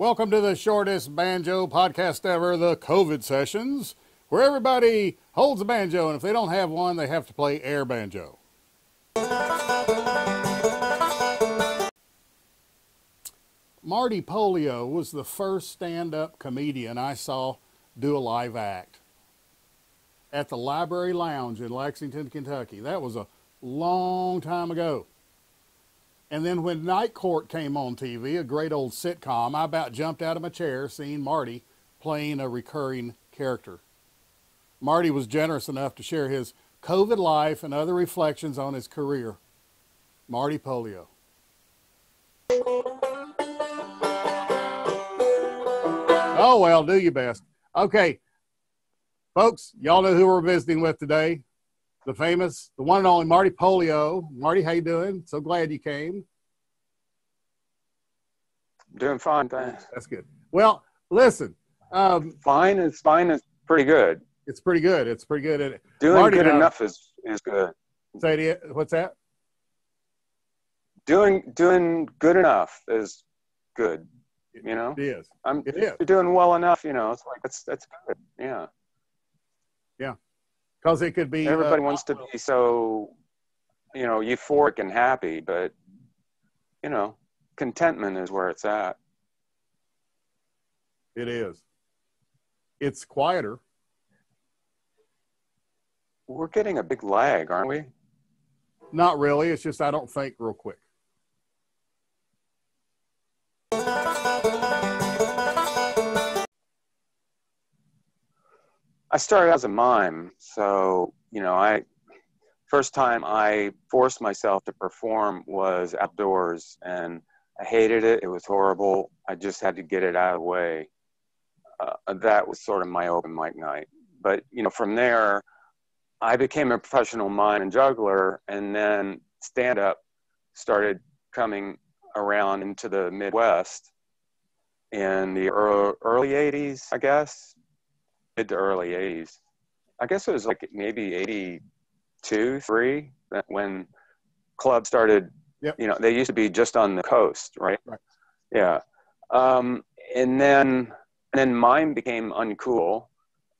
Welcome to the shortest banjo podcast ever, the COVID Sessions, where everybody holds a banjo, and if they don't have one, they have to play air banjo. Marty Pollio was the first stand up comedian I saw do a live act at the Library Lounge in Lexington, Kentucky. That was a long time ago. And then when Night Court came on TV, a great old sitcom, I about jumped out of my chair seeing Marty playing a recurring character. Marty was generous enough to share his COVID life and other reflections on his career. Marty Pollio. Oh, well, do your best. Okay, folks, y'all know who we're visiting with today the famous, the one and only Marty Pollio. Marty, how you doing? So glad you came. Doing fine, thanks. That's good. Well, listen. Um, fine is fine is pretty good. It's pretty good. It's pretty good. At Doing Marty, good enough is is good. Say it. What's that? Doing doing good enough is good. You know. It is. I'm. It is. You're doing well enough. You know. It's like that's that's good. Yeah. Yeah because it could be everybody uh, wants to be so you know euphoric and happy but you know contentment is where it's at. It is. It's quieter. We're getting a big lag aren't we? Not really. It's just i don't think real quick started as a mime, so you know, I first time I forced myself to perform was outdoors, and I hated it. It was horrible. I just had to get it out of the way. Uh, that was sort of my open mic night. But you know, from there, I became a professional mime and juggler, and then stand up started coming around into the Midwest in the early 80s, I guess, mid to early 80s. I guess it was like maybe 82, 3 when clubs started. Yep. You know, they used to be just on the coast, right? Right. Yeah. Um, and then and then mime became uncool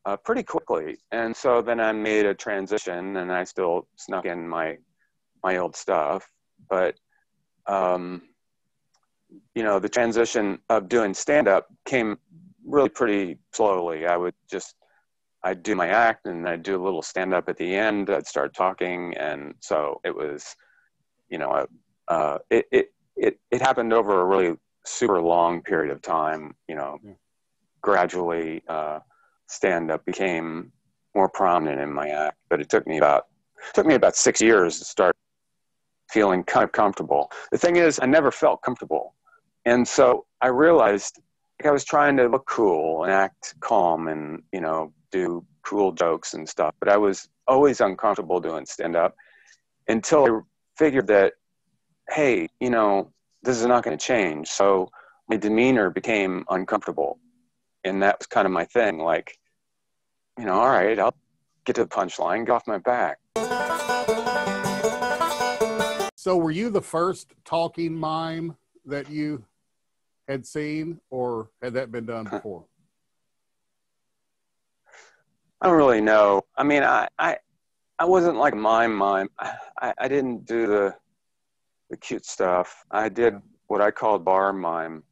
uh, pretty quickly, and so then I made a transition, and I still snuck in my my old stuff, but um, you know, the transition of doing stand up came really pretty slowly. I would just I'd do my act and I'd do a little stand up at the end. I'd start talking, and so it was, you know, uh, it, it it it happened over a really super long period of time. You know, yeah. gradually uh, stand up became more prominent in my act, but it took me about took me about six years to start feeling kind of comfortable. The thing is, I never felt comfortable, and so I realized I was trying to look cool and act calm and you know do cool jokes and stuff, but I was always uncomfortable doing stand up until I figured that hey, you know, this is not going to change. So my demeanor became uncomfortable, and that was kind of my thing. Like, you know, all right, I'll get to the punchline, get off my back. So, were you the first talking mime that you had seen, or had that been done before? I don't really know. I mean, I I, I wasn't like mime mime. I, I didn't do the the cute stuff. I did what I called bar mime.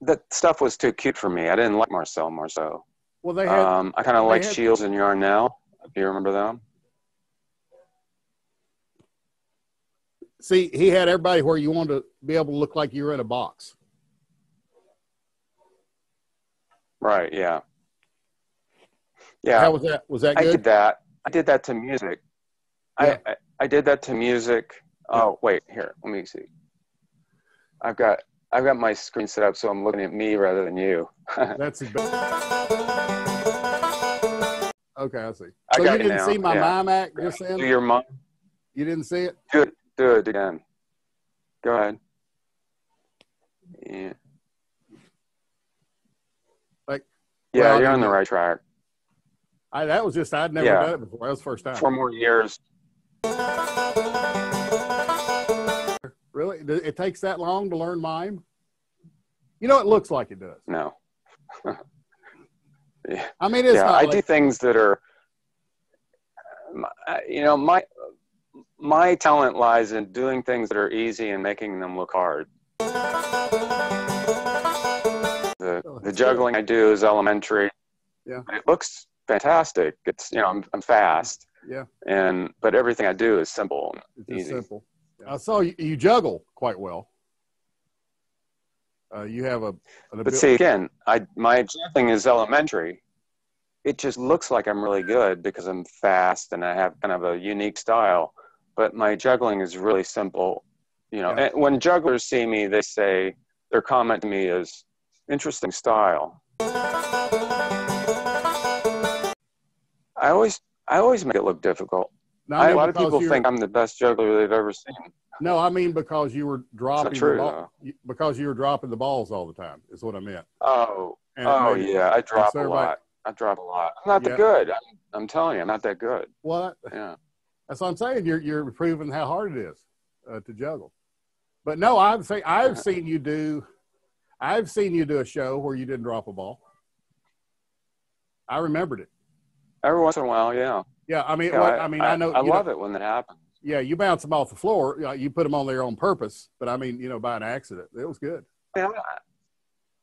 That stuff was too cute for me. I didn't like Marcel Marceau. Well, they had. Um, I kind of like had, Shields and Yarnell. Do you remember them? See, he had everybody where you wanted to be able to look like you were in a box. Right. Yeah. Yeah. How was that? Was that good? I did that. I did that to music. Yeah. I, I, I did that to music. Oh wait, here. Let me see. I've got I've got my screen set up so I'm looking at me rather than you. That's okay. I see. So you didn't see my yeah. mime act just then? Do your mom. You didn't see it? Do it. Do it again. Go ahead. Yeah. Yeah, well, you're on the right track. I, that was just I'd never yeah. done it before. That was the first time. Four more years. Really, it takes that long to learn mime. You know, it looks like it does. No. yeah. I mean, it's yeah, not I like, do things that are, you know, my my talent lies in doing things that are easy and making them look hard. The juggling I do is elementary. Yeah. It looks fantastic. It's you know I'm I'm fast. Yeah. And but everything I do is simple. It's simple. I saw you, you juggle quite well. Uh, you have a an But see again, I my juggling is elementary. It just looks like I'm really good because I'm fast and I have kind of a unique style. But my juggling is really simple. You know, Yeah. and when jugglers see me, they say their comment to me is interesting style. I always I always make it look difficult. No, I I, a mean lot of people think I'm the best juggler they've ever seen. No, I mean because you were dropping the true, ball, because you were dropping the balls all the time. Is what I meant. Oh, And oh yeah, I drop a lot. I drop a lot. I'm not Yeah. that good. I'm, I'm telling you, I'm not that good. What? Yeah. That's what I'm saying. You're you're proving how hard it is uh, to juggle. But no, I've seen I've seen you do, I've seen you do a show where you didn't drop a ball. I remembered it. Every once in a while, yeah. Yeah, I mean, Yeah, well, I, mean, I, know. I love know, it when that happens. Yeah, you bounce them off the floor. You, put them on there on purpose. But I mean, you know, by an accident, it was good. Yeah, I-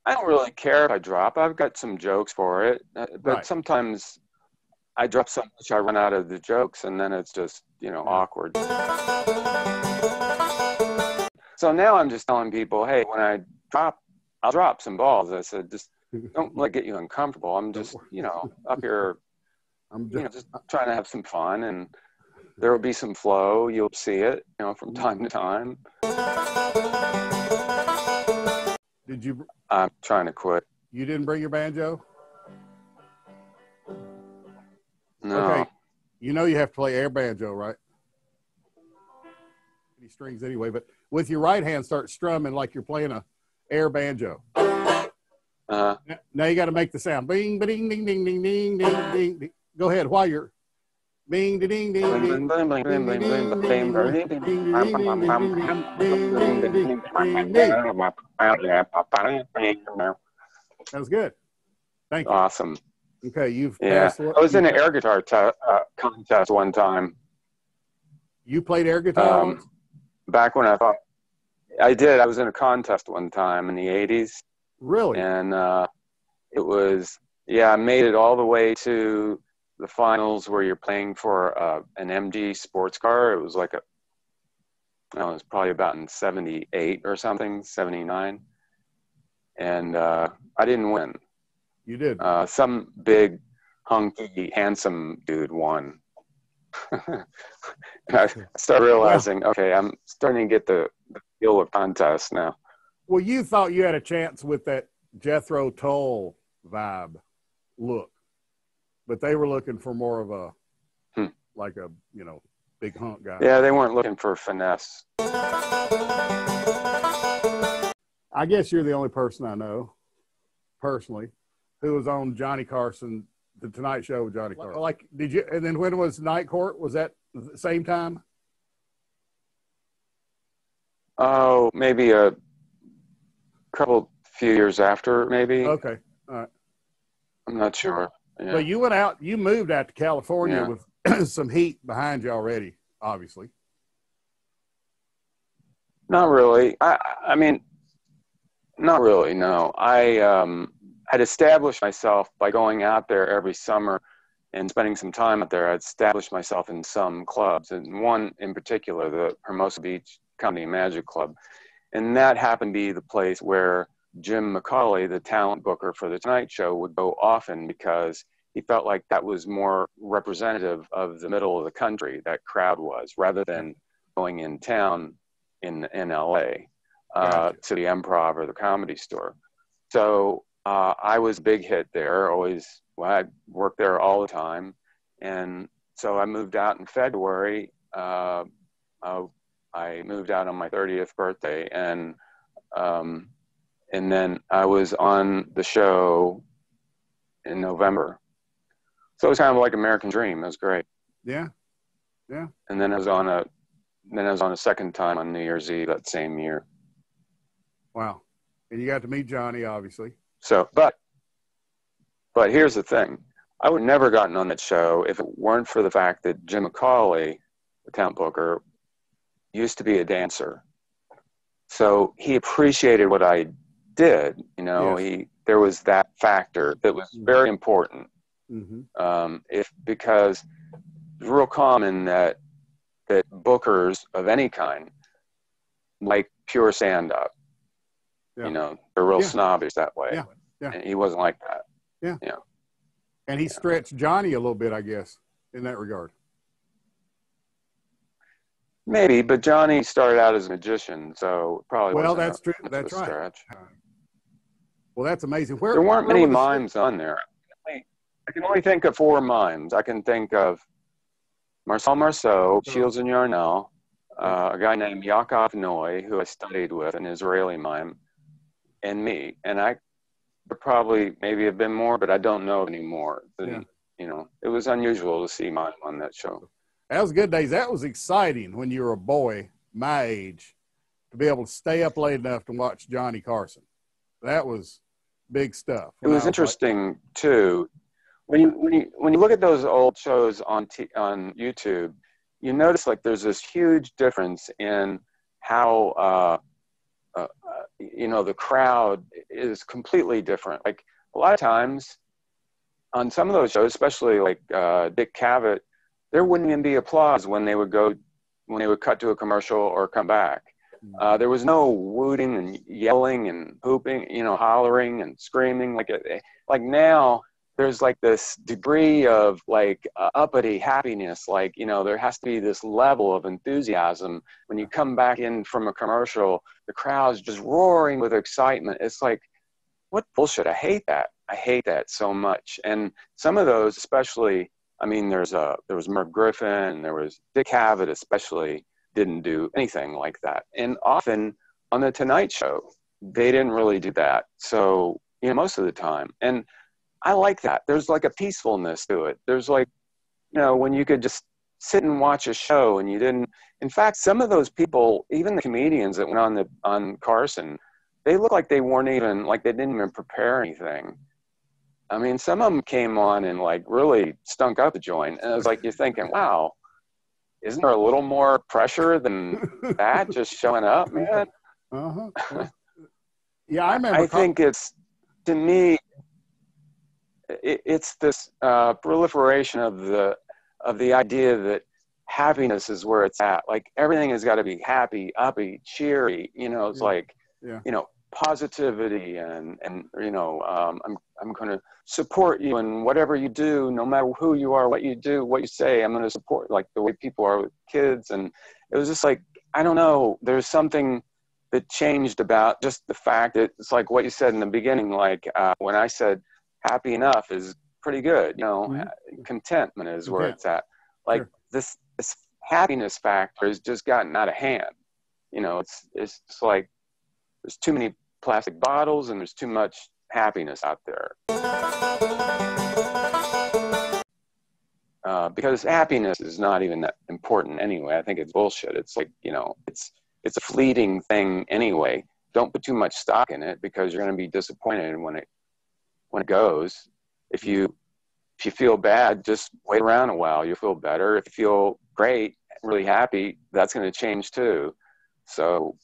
I don't really care if I drop. I've got some jokes for it, uh, but Right. sometimes I drop so much I run out of the jokes, and then it's just you know awkward. So now I'm just telling people, hey, when I drop, I'll drop some balls. I said, just don't let get you uncomfortable. I'm just you know up here, I'm you know, just, just trying to have some fun, and there will be some flow. You'll see it, you know, from time to time. did you I'm trying to quit. you didn't bring your banjo? No. Okay. You know you have to play air banjo, right? Any strings anyway, but with your right hand, start strumming like you're playing a air banjo. Uh-huh. Now you got to make the sound. Bing, ding, ding, ding, ding, ding, ding, ding. Go ahead while you're. Bing, ding, ding, ding, ding, ding, ding, ding, ding, ding, ding, ding, ding, That was good. Thank you. Awesome. Okay, you've. Yeah, I was in an air guitar t- uh, contest one time. You played air guitar. Um, back when I thought I did. I was in a contest one time in the 80s. Really? And uh, it was, yeah, I made it all the way to the finals where you're playing for uh, an MG sports car. It was like a, I don't know, it was probably about in 78 or something, 79. And uh, I didn't win. You did. Uh, some big, hunky, handsome dude won. and I started realizing, okay, I'm starting to get the, the feel of contest now. Well, you thought you had a chance with that Jethro Tull vibe look, but they were looking for more of a Hmm. like a you know big hunk guy. Yeah, they weren't looking for finesse. I guess you're the only person I know personally who was on Johnny Carson, the Tonight Show with Johnny Carson. Like, did you? And then when was Night Court? Was that the same time? Oh, maybe a couple, few years after, maybe. Okay. all right. I'm not sure. Yeah. But you went out. You moved out to California Yeah. with some heat behind you already, obviously. Not really. I, I mean, not really. No, I um, had established myself by going out there every summer and spending some time out there. I'd established myself in some clubs, and one in particular, the Hermosa Beach Comedy and Magic Club, and that happened to be the place where Jim McCawley, the talent booker for the Tonight Show, would go often because he felt like that was more representative of the middle of the country. That crowd was rather than going in town in in LA uh, Gotcha. to the Improv or the Comedy Store. So uh, I was a big hit there. Always, well, I worked there all the time, and so I moved out in February. Uh, uh, I moved out on my 30th birthday, and um, and then I was on the show in November. So it was kind of like American Dream. It was great. Yeah. Yeah. And then I was on a then I was on a second time on New Year's Eve that same year. Wow. And you got to meet Johnny, obviously. So, but, but here's the thing. I would never gotten on that show if it weren't for the fact that Jim McCawley, the town booker, used to be a dancer. So he appreciated what I did. You know, Yes. he there was that factor that was very important. Mm-hmm. Um, if because it's real common that that bookers of any kind like pure stand up. Yeah. You know, they're real Yeah. snobbish that way. Yeah. Yeah. And he wasn't like that. Yeah. Yeah. And he stretched Johnny a little bit, I guess, in that regard. Maybe, but Johnny started out as a magician, so probably Well, that's true. That's right. stretch. Well, that's amazing. Where There weren't where many mimes on there. I can only think of four mimes. I can think of Marcel Marceau. Shields and Yarnell, uh, a guy named Yakov Noy, who I studied with, an Israeli mime, and me. And I there probably maybe have been more, but I don't know anymore. Than, Yeah. You know, it was unusual to see mime on that show. That was good days. That was exciting when you were a boy, my age, to be able to stay up late enough to watch Johnny Carson. That was big stuff. It was like- interesting too. When you when you when you look at those old shows on t- on YouTube, you notice like there's this huge difference in how uh, uh, uh, you know the crowd is completely different. Like a lot of times on some of those shows, especially like uh, Dick Cavett, there wouldn't even be applause when they would go when they would cut to a commercial or come back. Uh, there was no wooting and yelling and hooping, you know, hollering and screaming. Like, it, like now, there's like this degree of like uh, uppity happiness. Like, you know, there has to be this level of enthusiasm when you come back in from a commercial. The crowd's just roaring with excitement. It's like, what bullshit? I hate that. I hate that so much. And some of those, especially, I mean, there's a there was Merv Griffin, and there was Dick Cavett, especially didn't do anything like that. And often on the Tonight Show, they didn't really do that. So, you know, most of the time. And I like that. There's like a peacefulness to it. There's like, you know, when you could just sit and watch a show and you didn't in fact some of those people, even the comedians that went on the on Carson, they look like they weren't even like they didn't even prepare anything. I mean, some of them came on and like really stunk up the joint. And it was like you're thinking, wow, isn't there a little more pressure than that just showing up, man? Uh-huh. yeah, I remember. I think it's to me, it, it's this uh, proliferation of the of the idea that happiness is where it's at. Like everything has got to be happy, uppy, cheery. You know, it's Yeah. like Yeah. you know positivity and and you know um, I'm I'm going to support you in whatever you do, no matter who you are, what you do, what you say. I'm going to support like the way people are with kids, and it was just like I don't know. There's something that changed about just the fact that it's like what you said in the beginning. Like uh, when I said happy enough is pretty good. You know, Mhm. contentment is where Content. it's at. Like Sure. this this happiness factor has just gotten out of hand. You know, it's it's like there's too many plastic bottles and there's too much happiness out there. Uh, because happiness is not even that important anyway. I think it's bullshit. It's like you know, it's it's a fleeting thing anyway. Don't put too much stock in it because you're going to be disappointed when it when it goes. If you if you feel bad, just wait around a while. You'll feel better. If you feel great, really happy, that's going to change too. So,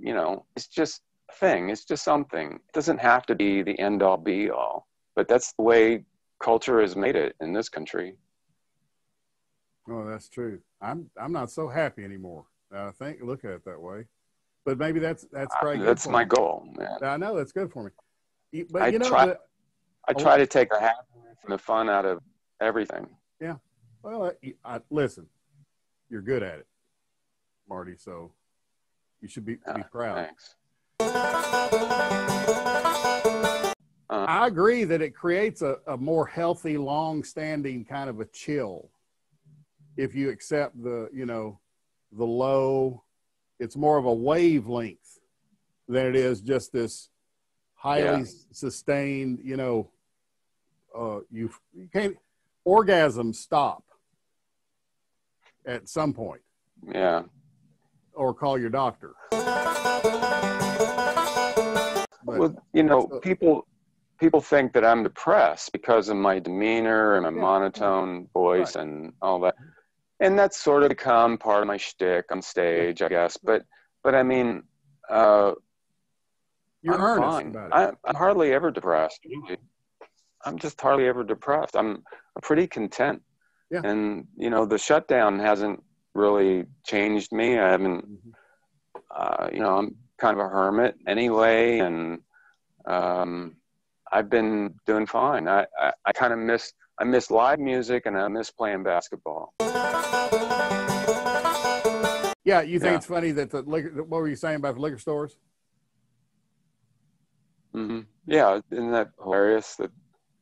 you know, it's just thing. It's just something. It doesn't have to be the end all be all. But that's the way culture has made it in this country. Oh, that's true. I'm I'm not so happy anymore. I think look at it that way, but maybe that's that's Uh, probably good that's my me. goal, man. I know that's good for me. But I you know, try- the, I try to take the happiness and the fun out of everything. Yeah. Well, I, I, listen, you're good at it, Marty. So you should be be Ah, proud. Thanks. I agree that it creates a, a more healthy, long-standing kind of a chill. If you accept the, you know, the low, it's more of a wavelength than it is just this highly Yeah. sustained, you know, uh, you, you can't, orgasms stop at some point Yeah. or call your doctor. Well, you know, people people think that I'm depressed because of my demeanor and my Yeah. monotone voice and all that, and that's sort of become part of my shtick on stage, I guess. But but I mean, uh, you're I'm earnest fine. about it. I, I'm hardly ever depressed. I'm just hardly ever depressed. I'm pretty content. Yeah. And you know, the shutdown hasn't really changed me. I haven't. Mhm. Uh, you know, I'm kind of a hermit anyway, and um, I've been doing fine. I, I, I kind of miss I miss live music and I miss playing basketball. Yeah, you think Yeah. it's funny that the liquor. What were you saying about the liquor stores? Mm-hmm. Yeah, isn't that hilarious? That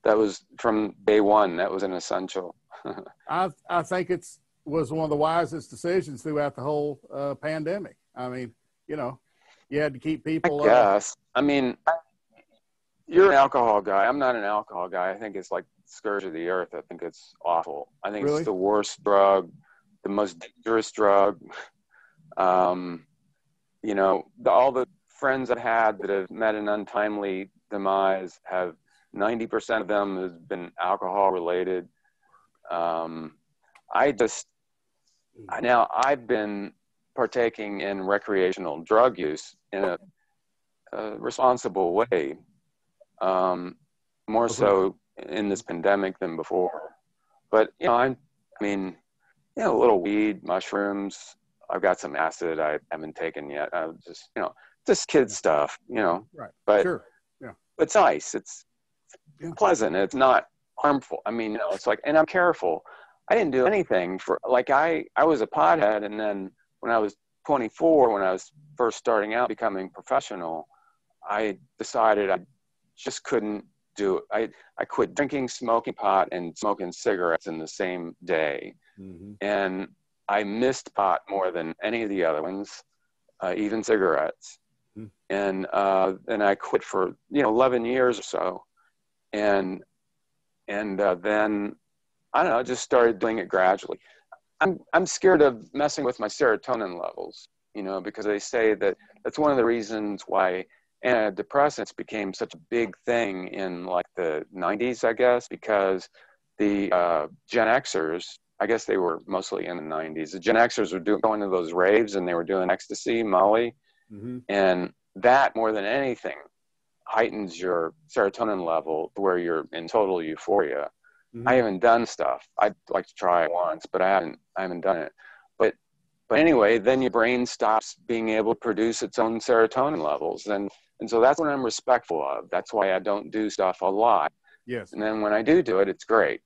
that was from day one. That was an essential. I I think it's was one of the wisest decisions throughout the whole uh, pandemic. I mean, you know, you had to keep I people. Uh, guess. I mean, you're an alcohol guy. I'm not an alcohol guy. I think it's like scourge of the earth. I think it's awful. I think Really? it's the worst drug, the most dangerous drug. Um, you know, the, all the friends I've had that have met an untimely demise have 90% of them has been alcohol related. Um, I just now I've been partaking in recreational drug use in a, a responsible way, um, more so in this pandemic than before. But you know, I, I mean, you know, a little weed, mushrooms. I've got some acid I haven't taken yet. I just, you know, just kid stuff, you know. Right. But sure. Yeah. it's nice. It's Yeah. pleasant. It's not harmful. I mean, you know, it's like, and I'm careful. I didn't do anything for like I I was a pothead, and then when I was 24, when I was first starting out becoming professional, I decided I just couldn't do it. I I quit drinking, smoking pot, and smoking cigarettes in the same day, Mm-hmm. and I missed pot more than any of the other ones, uh, even cigarettes. Hmm. And uh, and I quit for you know 11 years or so, and and uh, then I don't know, just started doing it gradually. I'm I'm scared of messing with my serotonin levels, you know, because they say that that's one of the reasons why antidepressants became such a big thing in like the 90s, I guess, because the uh, Gen Xers, I guess they were mostly in the 90s. The Gen Xers were doing going to those raves and they were doing ecstasy, Molly, Mm-hmm. and that more than anything heightens your serotonin level where you're in total euphoria. Mhm. I haven't done stuff. I'd like to try it once, but I haven't. I haven't done it. But anyway, then your brain stops being able to produce its own serotonin levels, and and so that's what I'm respectful of. That's why I don't do stuff a lot. Yes. And then when I do do it, it's great.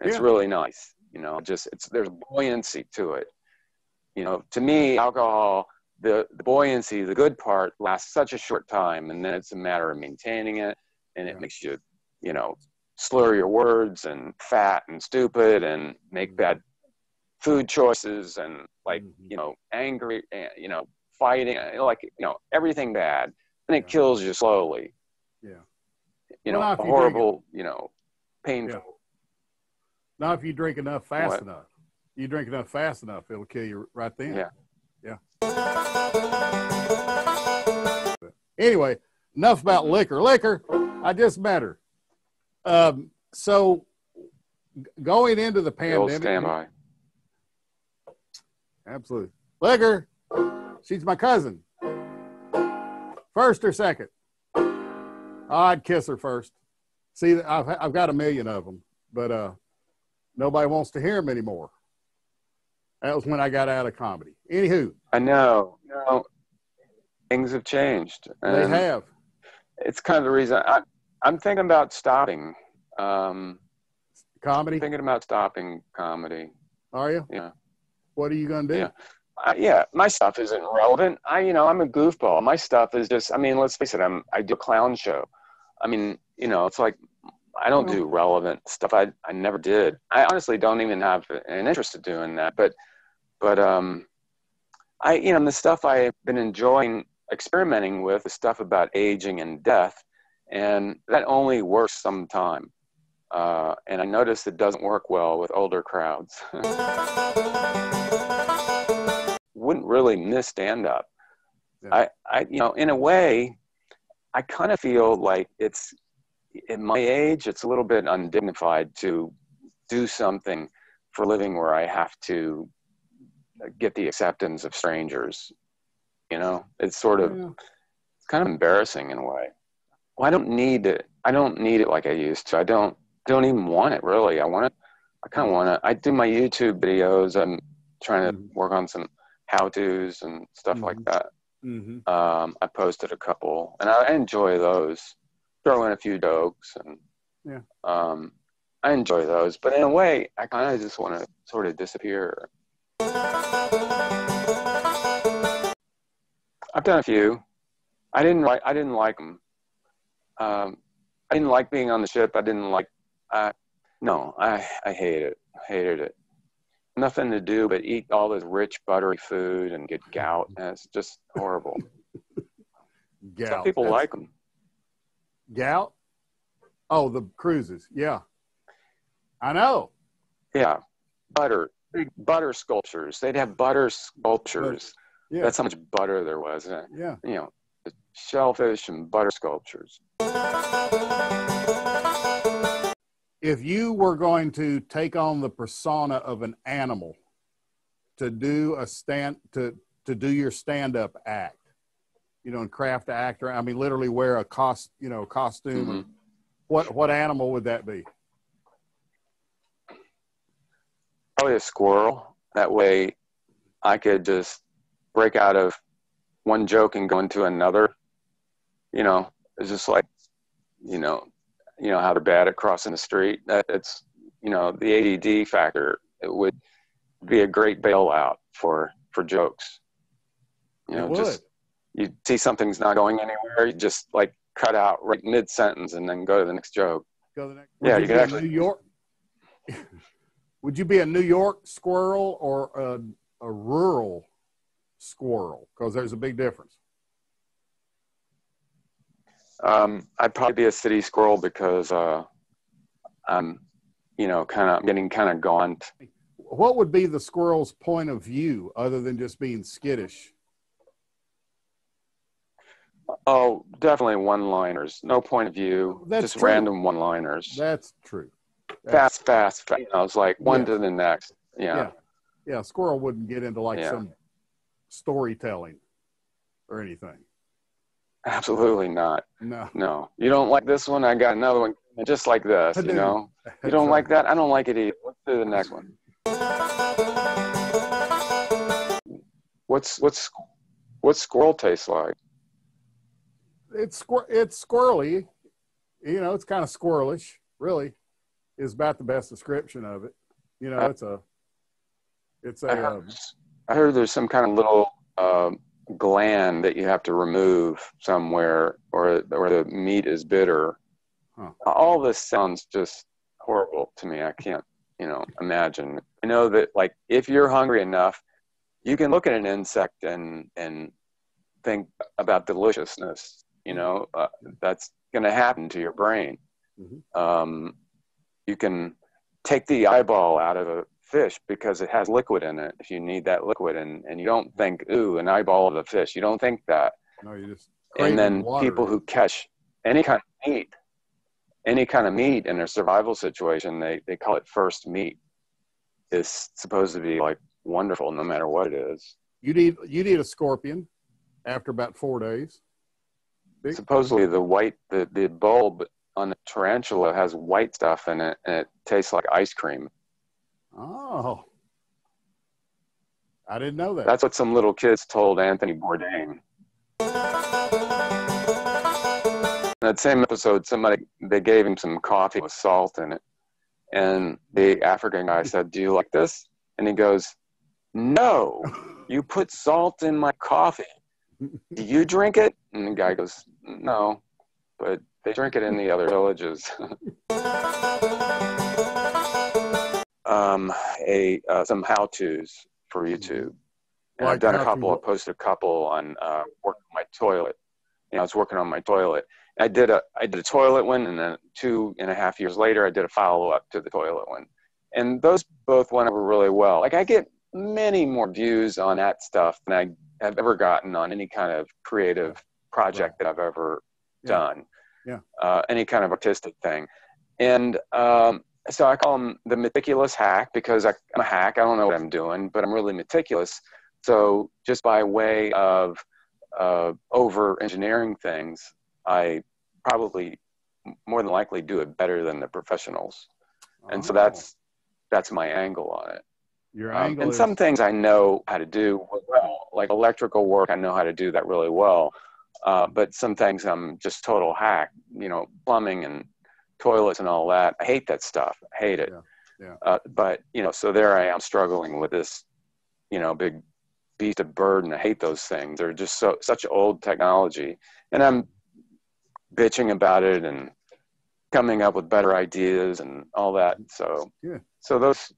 It's Yeah. really nice. You know, just it's there's buoyancy to it. You know, to me, alcohol, the, the buoyancy, the good part lasts such a short time, and then it's a matter of maintaining it, and it Yeah. makes you, you know, slur your words and fat and stupid and make Mhm. bad food choices and like Mhm. you know angry, eh, you know, fighting, eh, like you know everything bad, and it Yeah. kills you slowly. Yeah. You Well, know, you horrible, you know, painful. Not if you drink enough fast What? enough. You drink enough fast enough, it'll kill you right then. Yeah. Yeah. Anyway, enough about Mhm. liquor. Liquor, I just met her. Um, so going into the pandemic, standby. Absolutely. Liquor, she's my cousin. First or second? I'd kiss her first. See, I've, I've got a million of them, but uh, nobody wants to hear them anymore. That was when I got out of comedy. Anywho, I know. No, things have changed. they have. It's kind of the reason I, I'm thinking about stopping. Um, Comedy, thinking about stopping comedy. are you? Yeah. What are you going to do? Yeah. I, yeah, my stuff isn't relevant. I, you know, I'm a goofball. My stuff is just. I mean, let's face it. I'm. I do a clown show. I mean, you know, it's like I don't do relevant stuff. I I never did. I honestly don't even have an interest in doing that. But but um, I you know the stuff I've been enjoying experimenting with the stuff about aging and death, and that only works sometime. Uh, and I noticed it doesn't work well with older crowds. Wouldn't really miss stand up. Yeah. I, I, you know, in a way, I kind of feel like it's in my age, it's a little bit undignified to do something for living where I have to get the acceptance of strangers. You know, it's sort of Yeah. it's kind of embarrassing in a way. Well, I don't need it. I don't need it like I used to. I don't don't even want it really. I want it. I kind of want to. I do my YouTube videos. I'm trying to Mhm. work on some how tos and stuff like Mhm. that. hmm Um, I posted a couple, and I enjoy those. Throw in a few jokes, and Yeah. um, I enjoy those. But in a way, I kind of just want to sort of disappear. I've done a few. I didn't like. I didn't like them. Um, I didn't like being on the ship. I didn't like. Uh, no, I I hated it. hated it. Nothing to do but eat all this rich buttery food and get gout. And it's just horrible. Gout. Some people That's- like them. gout. Oh, the cruises. Yeah, I know. Yeah, butter, big butter sculptures. They'd have butter sculptures. Yeah, That's how much butter there was. yeah. You know, shellfish and butter sculptures. If you were going to take on the persona of an animal to do a stand to to do your stand up act, you know, and craft actor, I mean, literally wear a cost, you know, costume. Mhm. What what animal would that be? Probably a squirrel. That way, I could just break out of one joke and go into another. You know, it's just like, you know, you know how they're bad at crossing the street. It's, you know, the ADD factor. It would be a great bailout for for jokes. You know, just you see something's not going anywhere, you just like cut out right mid sentence and then go to the next joke. Go to the next. Yeah, would you be could actually- New York. would you be a New York squirrel or a, a rural squirrel? Because there's a big difference. Um, I'd probably be a city squirrel because uh, I'm, you know, kind of getting kind of gaunt. What would be the squirrel's point of view other than just being skittish? Oh, definitely one-liners. No point of view. That's just true. random one-liners. That's true. Fast, fast, fast. You know, it's like one Yeah. to the next. Yeah. Yeah. Yeah, squirrel wouldn't get into like Yeah. some storytelling or anything. Absolutely not. No. No. You don't like this one? I got another one just like this. You know. You don't like that? I don't like it either. Let's do the next one. What's what's what's squirrel taste like? it's squir- it's squirrely. You know, it's kind of squirrelish. Really, is about the best description of it. You know, Uh, it's a it's a I heard, um, I heard there's some kind of little um gland that you have to remove somewhere, or or the meat is bitter. Huh. All this sounds just horrible to me. I can't, you know, imagine. I know that like if you're hungry enough, you can look at an insect and and think about deliciousness. You know, uh, that's going to happen to your brain. Mhm. Um, you can take the eyeball out of a fish because it has liquid in it. If you need that liquid and, and you don't think ooh an eyeball of a fish you don't think that. No, you just and then water. people who catch any kind of meat any kind of meat in a survival situation they, they call it first meat. Is supposed to be like wonderful no matter what it is. You need you need a scorpion after about four days. Big- supposedly the white the, the bulb on the tarantula has white stuff in it and it tastes like ice cream Oh, I didn't know that. That's what some little kids told Anthony Bourdain. In that same episode, somebody they gave him some coffee with salt in it, and the African guy said, "Do you like this?" And he goes, "No, you put salt in my coffee. Do you drink it?" And the guy goes, "No, but they drink it in the other villages." um, a uh, some how tos for YouTube. And Like I've done a couple. I posted a couple on uh, working on my toilet. You know, I was working on my toilet. I did a I did a toilet one, and then two and a half years later, I did a follow up to the toilet one, and those both went over really well. Like I get many more views on that stuff than I have ever gotten on any kind of creative project that I've ever Yeah. done. Yeah. Uh, any kind of artistic thing, and um, so I call him the meticulous hack because I, I'm a hack. I don't know what I'm doing, but I'm really meticulous. So just by way of uh, over engineering things, I probably more than likely do it better than the professionals. And so Oh, that's that's my angle on it. your Um, angle. and is- some things I know how to do well, like electrical work. I know how to do that really well. Uh, but some things I'm just total hack. You know, plumbing and toilets and all that. I hate that stuff. I hate it. Yeah, yeah. Uh, but you know, so there I am struggling with this, you know, big beast of burden. I hate those things. They're just so such old technology, and I'm bitching about it and coming up with better ideas and all that. So Yeah. so those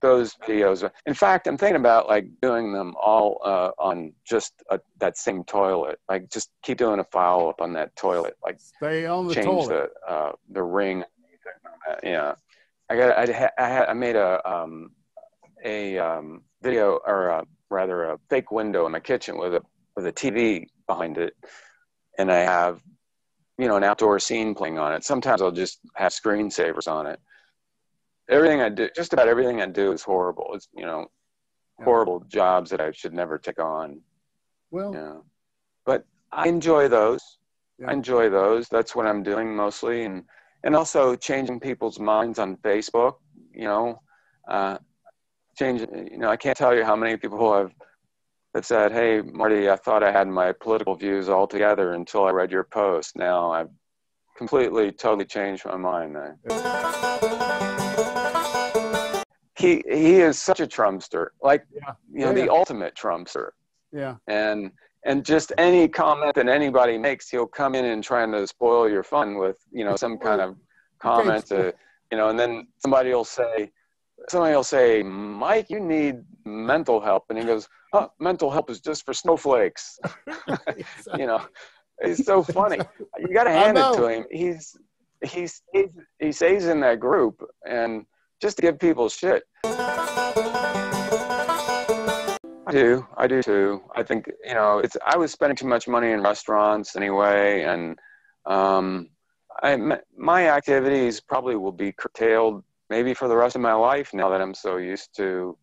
those videos. In fact, I'm thinking about like doing them all uh, on just a, that same toilet. Like just keep doing a follow up on that toilet. Like Stay on the change toilet. the uh, the ring. Uh, yeah, I got I had, I, had, I made a um, a um, video or a, rather a fake window in my kitchen with a with a TV behind it, and I have you know an outdoor scene playing on it. Sometimes I'll just have screensavers on it. Everything I do, just about everything I do, is horrible. It's you know Yeah. horrible jobs that I should never take on. Well, Yeah, but I enjoy those. Yeah. I enjoy those. That's what I'm doing mostly, and and also changing people's minds on Facebook. You know, uh, change. You know, I can't tell you how many people have that said, "Hey, Marty, I thought I had my political views all together until I read your post. Now I've completely, totally changed my mind." He he is such a Trumpster, like Yeah. you know, Yeah. the ultimate Trumpster yeah, and and just any comment that anybody makes, he'll come in and trying to spoil your fun with you know some kind of comment to you know, and then somebody will say somebody will say, Mike, you need mental help, and he goes, oh, mental help is just for snowflakes. you know, it's so funny. You got to hand it to him. He's he's he's he stays in that group and just to give people shit. I do. I do too. I think you know it's. I was spending too much money in restaurants anyway, and um, I my activities probably will be curtailed maybe for the rest of my life now that I'm so used to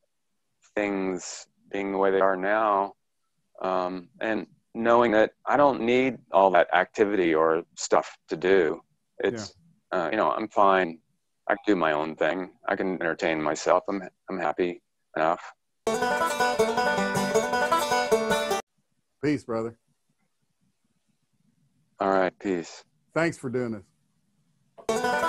things being the way they are now, um, and knowing that I don't need all that activity or stuff to do. It's uh, you know I'm fine. I can do my own thing. I can entertain myself. I'm I'm happy enough. peace, brother. All right, peace. Thanks for doing this.